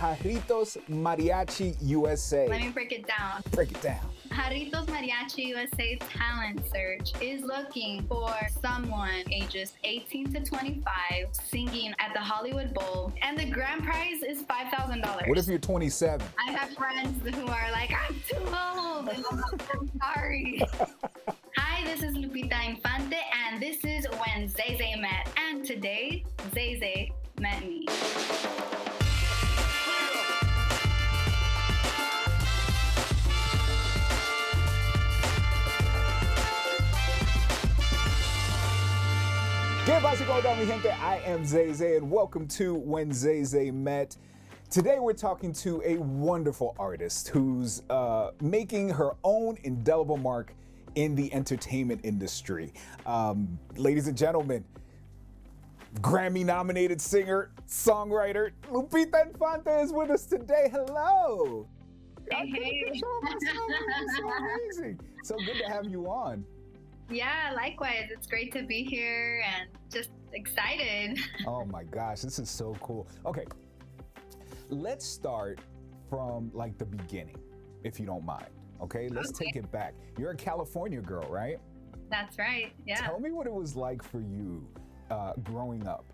Jarritos Mariachi USA. Let me break it down. Break it down. Jarritos Mariachi USA Talent Search is looking for someone ages 18 to 25 singing at the Hollywood Bowl, and the grand prize is $5,000. What if you're 27? I have friends who are like, I'm too old. And I'm, like, I'm sorry. Hi, this is Lupita Infante, and this is When Zay Zay Met. And today, Zay Zay met me. ¿Qué pasa con mi gente? I am Zay Zay, and welcome to When Zay Zay Met. Today we're talking to a wonderful artist who's uh, making her own indelible mark in the entertainment industry. Um, ladies and gentlemen, Grammy nominated singer, songwriter, Lupita Infante is with us today. Hello. Hey, hey. myself. So amazing. So good to have you on. Yeah, likewise. It's great to be here and just excited. Oh my gosh, this is so cool. Okay, let's start from like the beginning, if you don't mind. Okay, let's Okay. take it back. You're a California girl, right? That's right. Yeah. Tell me what it was like for you uh, growing up.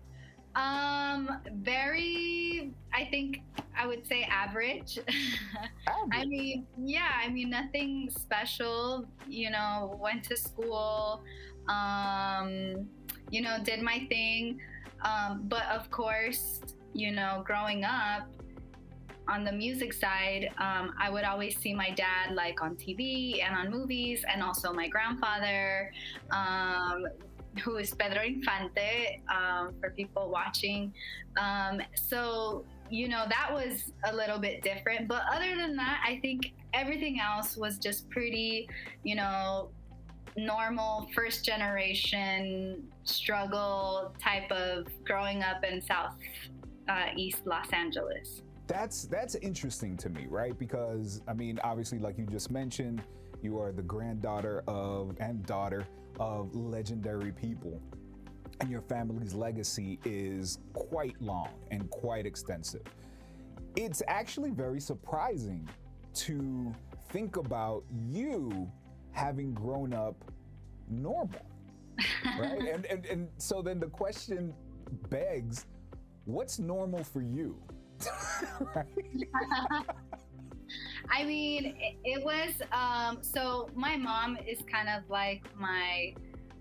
Um, very, I think I would say average. I mean, yeah, I mean, nothing special. You know, went to school, um, you know, did my thing. Um, but of course, you know, growing up on the music side, um, I would always see my dad like on TV and on movies, and also my grandfather, um, who is Pedro Infante um, for people watching. Um, so you know, that was a little bit different. But other than that, I think everything else was just pretty, you know, normal first generation struggle type of growing up in South uh, East Los Angeles. That's that's interesting to me, right? Because I mean, obviously, like you just mentioned, you are the granddaughter of and daughter of legendary people, and your family's legacy is quite long and quite extensive. It's actually very surprising to think about you having grown up normal, right? and, and and so then the question begs, what's normal for you? right? I mean, it, it was um, so my mom is kind of like my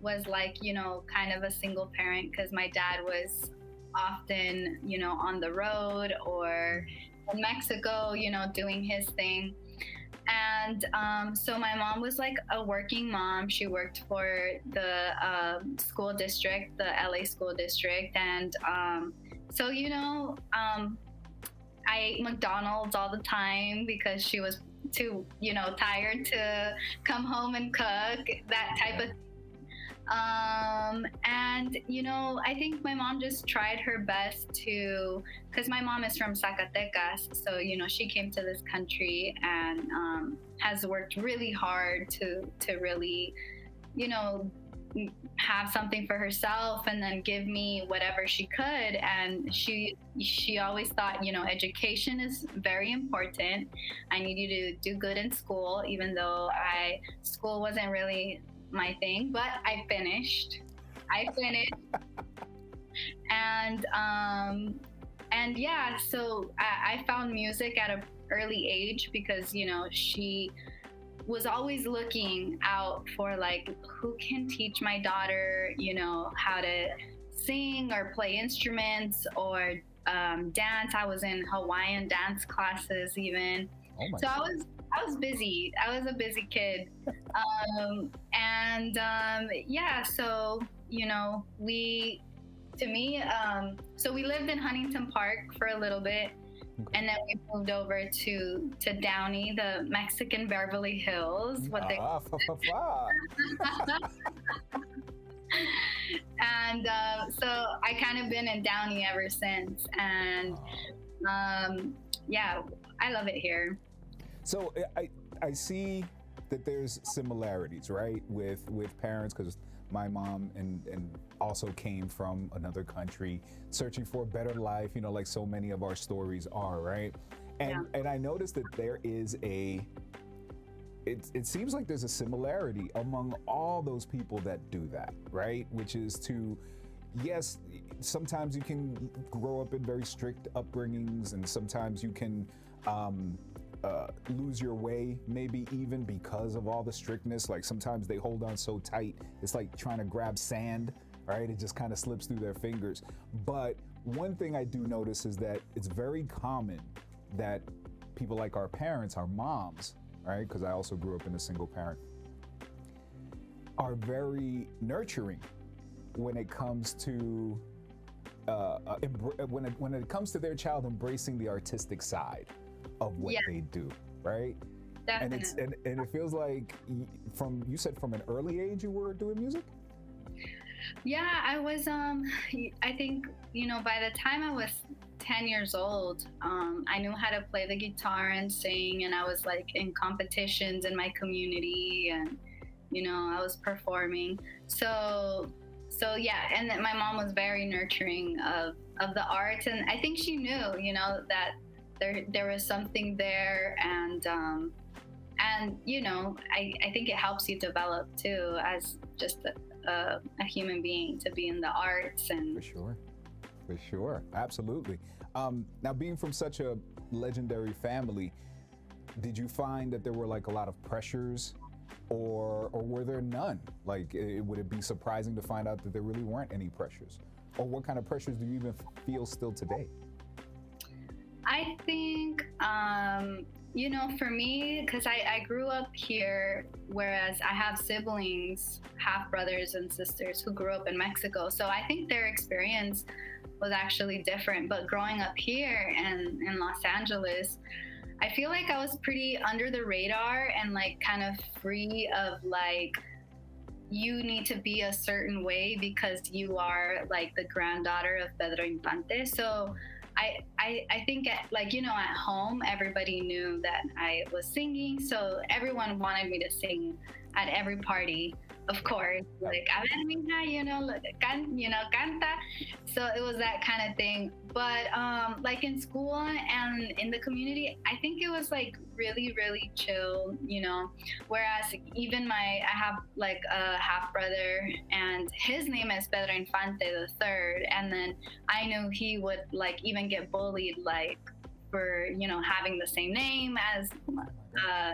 was like you know kind of a single parent because my dad was often you know on the road or in Mexico, you know, doing his thing. And um, so my mom was like a working mom. She worked for the um, school district, the LA school district, and um, so you know, um, I ate McDonald's all the time because she was too, you know, tired to come home and cook, that type of um, and you know, I think my mom just tried her best to, because my mom is from Zacatecas, so you know, she came to this country and um, has worked really hard to to really, you know, have something for herself and then give me whatever she could. And she she always thought you know education is very important. I need you to do good in school even though i school wasn't really my thing but i finished. I finished. And um and yeah so I, I found music at an early age because you know she was always looking out for like who can teach my daughter, you know, how to sing or play instruments or um, dance. I was in Hawaiian dance classes even. Oh So I was I was busy. I was a busy kid. Um, and um, yeah, so you know, we to me, um, so we lived in Huntington Park for a little bit. Okay. And then we moved over to to Downey, the Mexican Beverly Hills, what they Ah, fa, fa, fa. and uh, so I kind of been in Downey ever since, and um, yeah, I love it here. So I I see that there's similarities, right, with with parents because my mom and and also came from another country, searching for a better life. You know, like so many of our stories are, right? And Yeah. and I noticed that there is a it, it seems like there's a similarity among all those people that do that, right? Which is to, yes, sometimes you can grow up in very strict upbringings, and sometimes you can um, uh, lose your way, maybe even because of all the strictness. Like sometimes they hold on so tight, it's like trying to grab sand, right? It just kind of slips through their fingers. But one thing I do notice is that it's very common that people like our parents, our moms, right? Because I also grew up in a single parent, are very nurturing when it comes to uh, uh, when it when it comes to their child embracing the artistic side of what Yeah. they do, right? And it's and, and it feels like from you said from an early age you were doing music. Yeah, I was um I think, you know, by the time I was 10 years old, um, I knew how to play the guitar and sing and I was like in competitions in my community and you know, I was performing. So so yeah, and my mom was very nurturing of of the arts and I think she knew, you know, that there there was something there and um and you know, I, I think it helps you develop too as just a, a, a human being to be in the arts and For sure. For sure. Absolutely. Um, now, being from such a legendary family, did you find that there were like a lot of pressures or or were there none? Like, it, would it be surprising to find out that there really weren't any pressures? Or what kind of pressures do you even feel still today? I think, um, you know, for me, because I, I grew up here, whereas I have siblings, half brothers and sisters who grew up in Mexico. So I think their experience was actually different. But growing up here and in Los Angeles, I feel like I was pretty under the radar and like kind of free of like, you need to be a certain way because you are like the granddaughter of Pedro Infante. So I, I, I think at, like you know at home everybody knew that I was singing so everyone wanted me to sing at every party of course. Like a ver mija you know can, you know canta. So it was that kind of thing. But um like in school and in the community I think it was like really really chill you know? Whereas even my I have like a half brother and his name is Pedro Infante the third. And then I knew he would like even get bullied like for you know having the same name as uh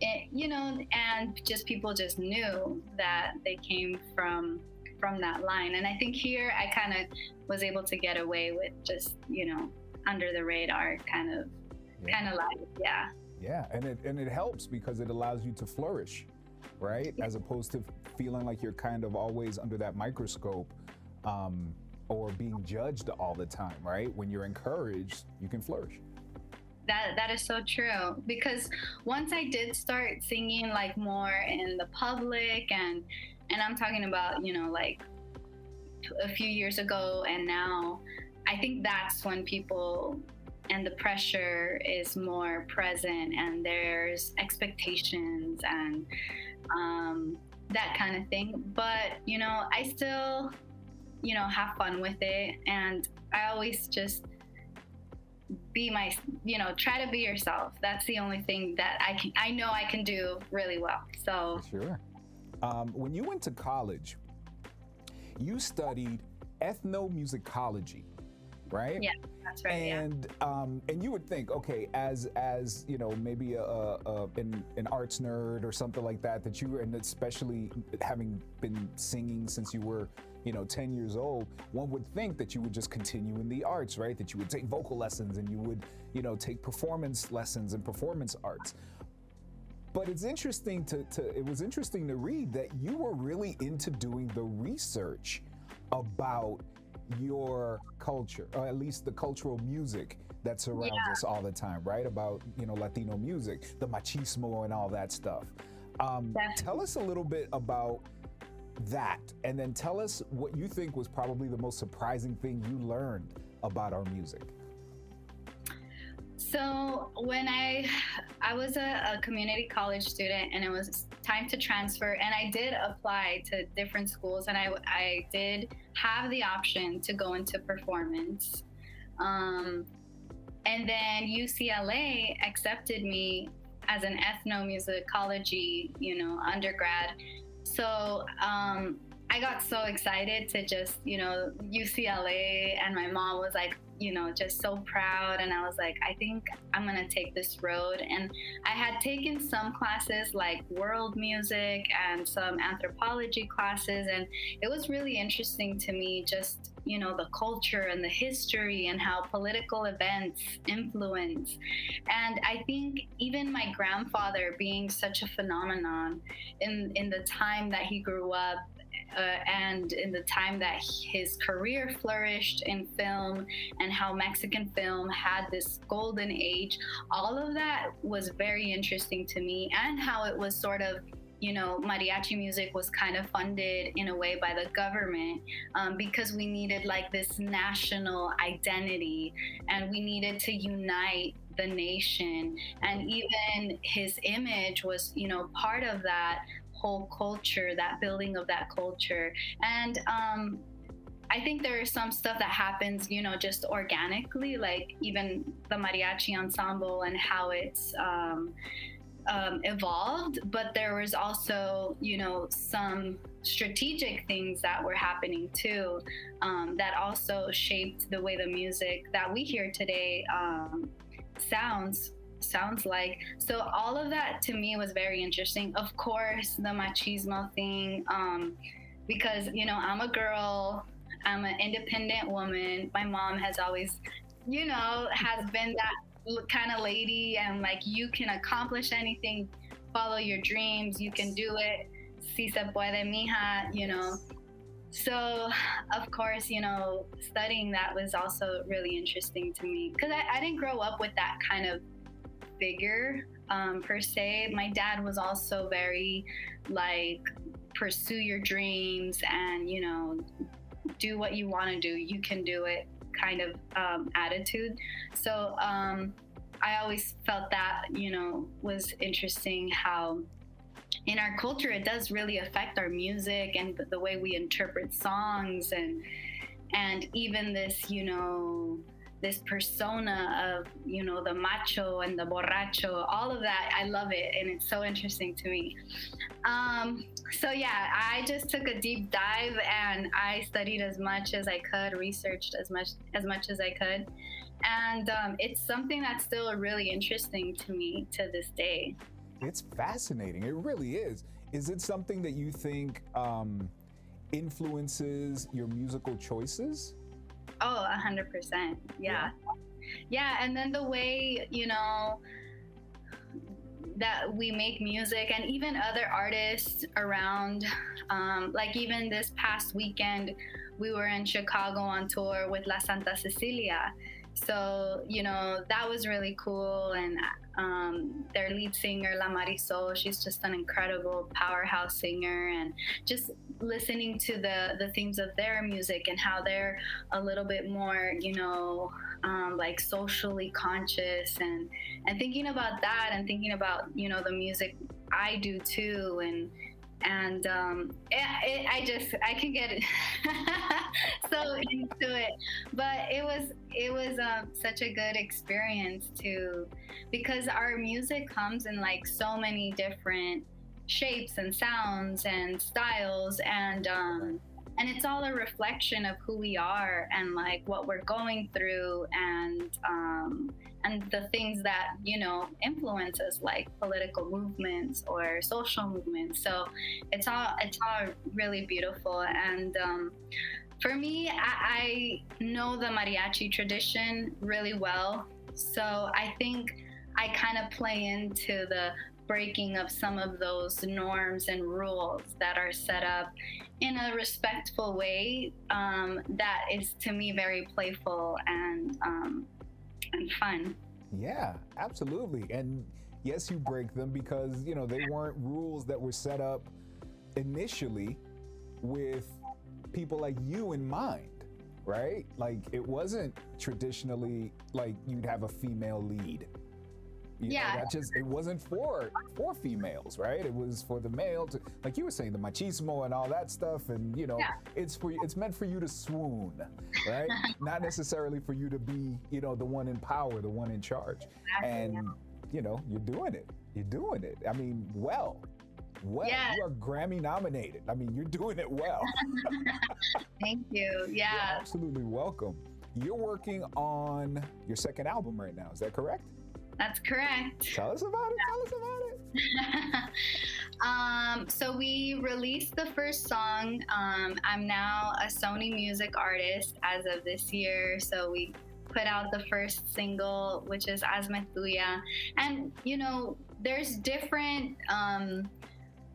it, you know and just people just knew that they came from from that line and I think here I kind of was able to get away with just you know under the radar kind of Yeah. kind of life yeah Yeah, and it and it helps because it allows you to flourish, right? As opposed to feeling like you're kind of always under that microscope, um, or being judged all the time, right? When you're encouraged, you can flourish. That that is so true. Because once I did start singing like more in the public and and I'm talking about you know like a few years ago and now I think that's when people and the pressure is more present and there's expectations and um, that kind of thing. But you know I still you know have fun with it. And I always just be my you know try to be yourself that's the only thing that i can i know i can do really well so sure. Um, when you went to college, you studied ethnomusicology, right? Yeah, that's right yeah and um, and you would think, okay, as as you know, maybe a, a, a an, an arts nerd or something like that, that you were, and especially having been singing since you were, you know, ten years old, one would think that you would just continue in the arts, right? That you would take vocal lessons and you would, you know, take performance lessons and performance arts. But it's interesting to, to it was interesting to read that you were really into doing the research about your culture, or at least the cultural music that surrounds Yeah. us all the time, right? About you know Latino music, the machismo, and all that stuff. Um, tell us a little bit about that, and then tell us what you think was probably the most surprising thing you learned about our music. so when i i was a, a community college student and it was time to transfer and i did apply to different schools and i, I did have the option to go into performance um, and then ucla accepted me as an ethnomusicology you know undergrad so um, I got so excited to just, you know, UCLA, and my mom was like, you know, just so proud. And I was like, I think I'm going to take this road. And I had taken some classes like world music and some anthropology classes. And it was really interesting to me just, you know, the culture and the history and how political events influence. And I think even my grandfather being such a phenomenon in, in the time that he grew up uh, and in the time that his career flourished in film and how Mexican film had this golden age, all of that was very interesting to me, and how it was sort of you know, mariachi music was kind of funded in a way by the government um, because we needed like this national identity and we needed to unite the nation. And even his image was, you know, part of that whole culture, that building of that culture. And um, I think there is some stuff that happens, you know, just organically, like even the mariachi ensemble and how it's um, um, evolved. But there was also, you know, some strategic things that were happening too um, that also shaped the way the music that we hear today um, sounds sounds like. So all of that to me was very interesting. Of course, the machismo thing, um, because you know I'm a girl, I'm an independent woman. My mom has always, you know, has been that kind of lady, and like you can accomplish anything, follow your dreams, you can do it. Si se puede, mija, you know. So, of course, you know, studying that was also really interesting to me because I, I, didn't grow up with that kind of figure um, per se. My dad was also very like pursue your dreams and you know do what you want to do. You can do it kind of um, attitude. So um, I always felt that you know was interesting how in our culture it does really affect our music and the way we interpret songs and and even this you know this persona of you know the macho and the borracho all of that i love it and it's so interesting to me. Um, so yeah i just took a deep dive and i studied as much as i could researched as much as much as i could and um, it's something that's still really interesting to me to this day. It's fascinating. It really is. Is it something that you think um, influences your musical choices Oh, a hundred percent. Yeah. Yeah. And then the way, you know, that we make music and even other artists around, um, like even this past weekend, we were in Chicago on tour with La Santa Cecilia. So, you know, that was really cool. And um, their lead singer, La Marisol, she's just an incredible powerhouse singer. And just listening to the, the themes of their music and how they're a little bit more, you know, um, like socially conscious and, and thinking about that and thinking about, you know, the music I do too. And, and um, it, it, I just I can get so into it. But it was it was um, such a good experience too, because our music comes in like so many different shapes and sounds and styles and um, and it's all a reflection of who we are and like what we're going through and um, and the things that you know influence us like political movements or social movements. So it's all it's all really beautiful. And um, for me I, I know the mariachi tradition really well. So i think i kind of play into the breaking of some of those norms and rules that are set up in a respectful way um, that is to me very playful and um, and fun. Yeah, absolutely. And yes, you break them because you know they weren't rules that were set up initially with people like you in mind right? Like it wasn't traditionally like you'd have a female lead You yeah. Know, that just it wasn't for for females, right? It was for the male to like you were saying, the machismo and all that stuff. And you know, yeah. it's for it's meant for you to swoon, right? Not necessarily for you to be, you know, the one in power, the one in charge. Exactly, and yeah. you know, you're doing it. You're doing it. I mean, well. Well, Yes. you are Grammy nominated. I mean, you're doing it well. Thank you. You're Yeah. absolutely welcome. You're working on your second album right now. Is that correct? That's correct. Tell us about it. Tell us about it. um, so we released the first song. Um, I'm now a Sony Music artist as of this year. So we put out the first single, which is Hazme Tuya. And, you know, there's different. Um,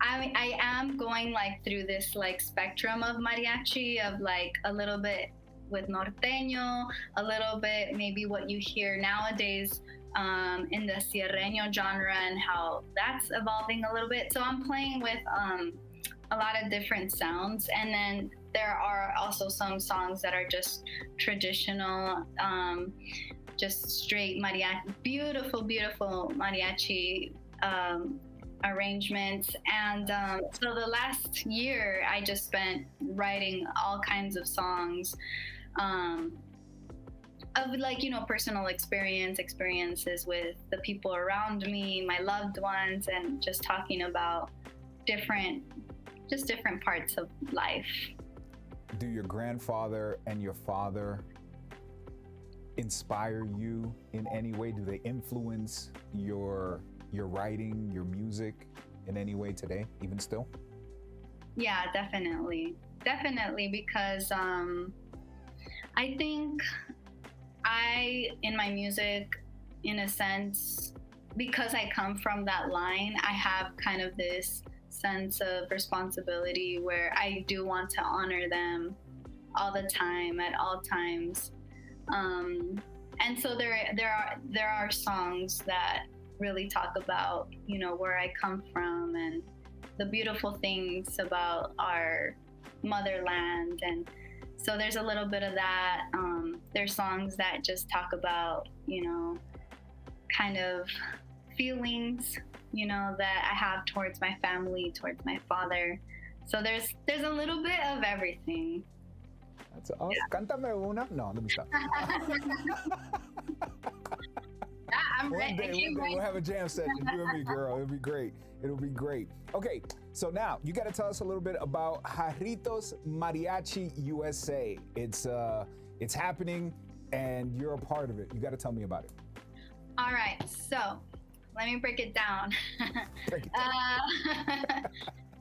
I, I am going like through this like spectrum of mariachi of like a little bit with norteño, a little bit maybe what you hear nowadays um, in the sierreño genre and how that's evolving a little bit. So I'm playing with um, a lot of different sounds, and then there are also some songs that are just traditional, um, just straight mariachi, beautiful, beautiful mariachi. Um, arrangements and um, so the last year i just spent writing all kinds of songs um, of like you know personal experience experiences with the people around me my loved ones and just talking about different just different parts of life Do your grandfather and your father inspire you in any way? Do they influence your your writing, your music in any way today, even still? yeah definitely definitely because um i think i in my music in a sense because i come from that line i have kind of this sense of responsibility where i do want to honor them all the time at all times. Um and so there there are there are songs that really talk about you know where i come from and the beautiful things about our motherland and so there's a little bit of that um, there's songs that just talk about you know kind of feelings you know that i have towards my family towards my father so there's there's a little bit of everything That's awesome. Cántame una. No, let me stop. I'm One ready day, one day we'll have a jam session. You and me, girl. It'll be great. It'll be great. Okay, so now you got to tell us a little bit about Jarritos Mariachi USA. It's uh, it's happening, and you're a part of it. You got to tell me about it. all right so let me break it down Break it. Uh,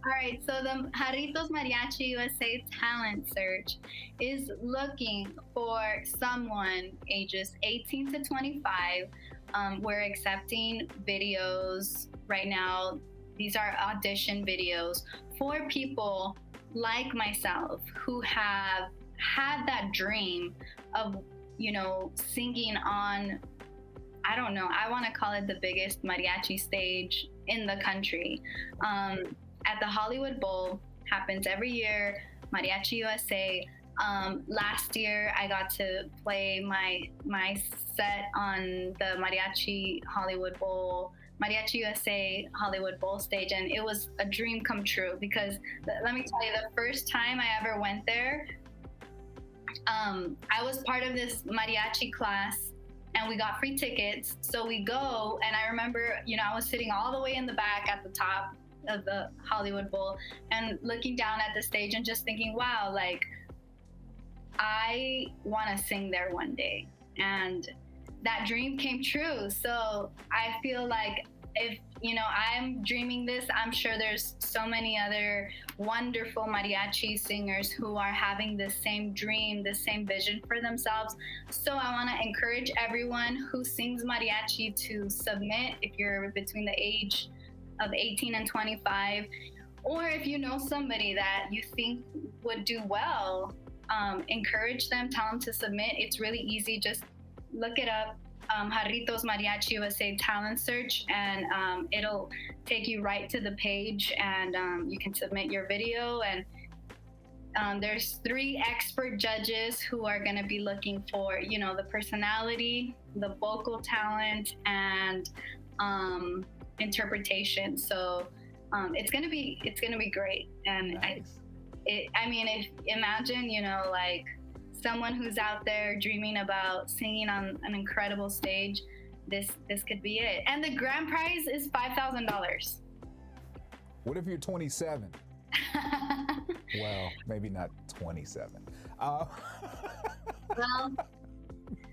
all right, so the Jarritos Mariachi USA Talent Search is looking for someone ages 18 to 25. Um, we're accepting videos right now. These are audition videos for people like myself who have had that dream of, you know, singing on I don't know. I want to call it the biggest mariachi stage in the country. Um, at the Hollywood Bowl happens every year. Mariachi USA. Um, last year, I got to play my my set on the Mariachi Hollywood Bowl, Mariachi USA Hollywood Bowl stage, and it was a dream come true. Because let me tell you, the first time I ever went there, um, I was part of this mariachi class and we got free tickets. So we go, and I remember, you know, I was sitting all the way in the back at the top of the Hollywood Bowl and looking down at the stage and just thinking, wow, like, I want to sing there one day. And that dream came true. So I feel like if, you know, I'm dreaming this, I'm sure there's so many other wonderful mariachi singers who are having the same dream, the same vision for themselves. So I want to encourage everyone who sings mariachi to submit if you're between the age of 18 and 25, or if you know somebody that you think would do well, um, encourage them, tell them to submit. It's really easy. Just look it up. Um, Jarritos Mariachi USA talent search, and um, it'll take you right to the page, and um, you can submit your video. And um, there's three expert judges who are going to be looking for, you know, the personality, the vocal talent, and um, interpretation. So um, it's gonna be it's gonna be great. And nice. I, it, I mean, if imagine, you know, like someone who's out there dreaming about singing on an incredible stage, this this could be it. And the grand prize is five thousand dollars. What if you're 27? well, maybe not 27. Uh, well,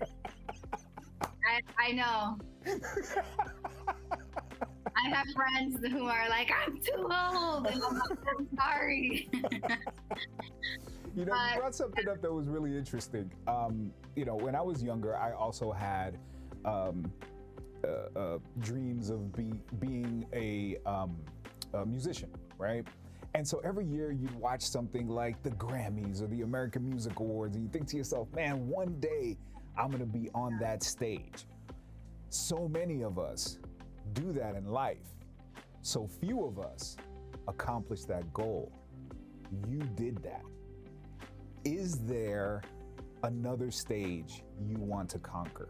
I, I know. I have friends who are like, I'm too old. And I'm, like, I'm sorry. you know, but, you brought something up that was really interesting. Um, you know, when I was younger, I also had um, uh, uh, dreams of be, being a, um, a musician, right? And so every year you'd watch something like the Grammys or the American Music Awards, and you think to yourself, man, one day I'm gonna be on that stage. So many of us do that in life. So few of us accomplish that goal. You did that. Is there another stage you want to conquer?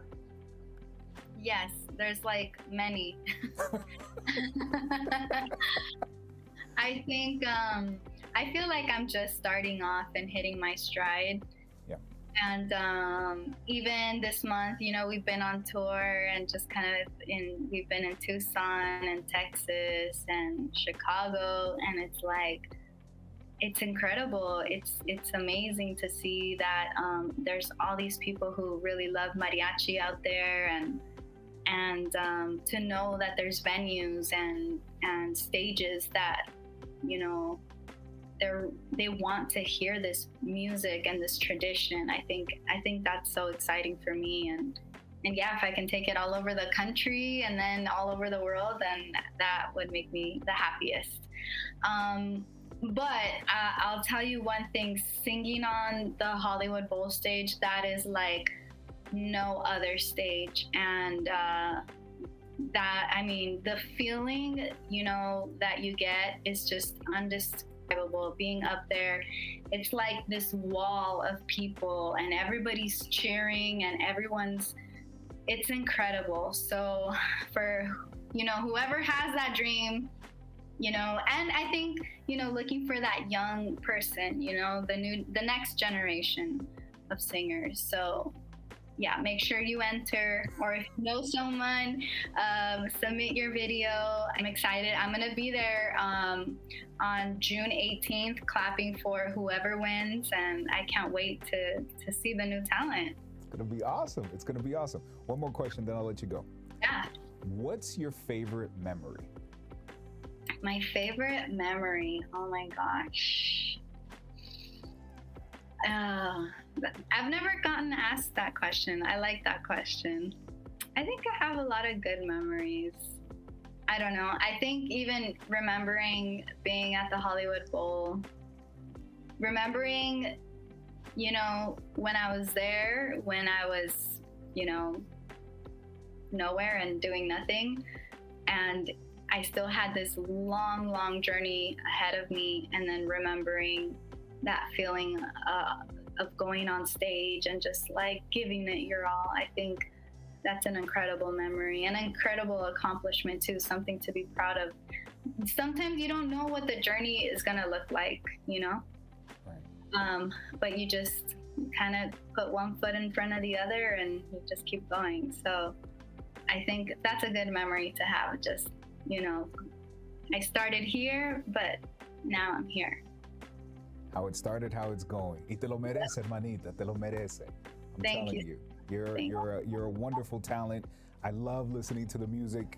Yes, there's like many. I think um, I feel like I'm just starting off and hitting my stride. And um, even this month, you know, we've been on tour and just kind of in, we've been in Tucson and Texas and Chicago. And it's like, it's incredible. It's it's amazing to see that um, there's all these people who really love mariachi out there, and and um, to know that there's venues and and stages that you know they're they want to hear this music and this tradition. I think I think that's so exciting for me and and yeah, if I can take it all over the country and then all over the world, then that would make me the happiest. Um, but uh, I'll tell you one thing: singing on the Hollywood Bowl stage, that is like no other stage, and uh, that I mean, the feeling you know that you get is just undescribable being up there. It's like this wall of people, and everybody's cheering, and everyone's. It's incredible. So, for you know, whoever has that dream, you know, and I think you know, looking for that young person, you know, the new, the next generation of singers. So yeah, make sure you enter, or if you know someone, um, submit your video. I'm excited. I'm gonna be there um, on June 18th, clapping for whoever wins, and I can't wait to to see the new talent. It's gonna be awesome. It's gonna be awesome. One more question, then I'll let you go. Yeah. What's your favorite memory? My favorite memory. Oh my gosh. Uh, I've never gotten asked that question. I like that question. I think I have a lot of good memories. I don't know. I think even remembering being at the Hollywood Bowl, remembering, you know, when I was there, when I was, you know, nowhere and doing nothing. And I still had this long, long journey ahead of me. And then remembering that feeling uh, of going on stage and just like giving it your all. I think that's an incredible memory, an incredible accomplishment too, something to be proud of. Sometimes you don't know what the journey is going to look like, you know? Right. Um, but you just kind of put one foot in front of the other and you just keep going. So I think that's a good memory to have. Just, you know, I started here, but now I'm here how it started, how it's going. Y te lo merece, hermanita, te lo merece. I'm Thank telling you. you. are you're a, you're a wonderful talent. I love listening to the music,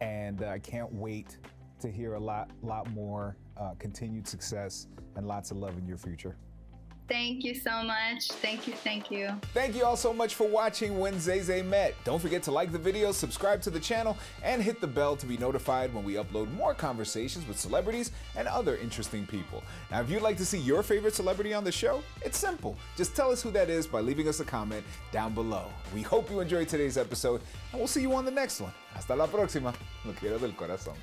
and I can't wait to hear a lot lot more uh, continued success and lots of love in your future. Thank you so much. Thank you, thank you. Thank you all so much for watching When Zay Zay Met. Don't forget to like the video, subscribe to the channel, and hit the bell to be notified when we upload more conversations with celebrities and other interesting people. Now, if you'd like to see your favorite celebrity on the show, it's simple. Just tell us who that is by leaving us a comment down below. We hope you enjoyed today's episode, and we'll see you on the next one. Hasta la próxima. Lo quiero del corazón.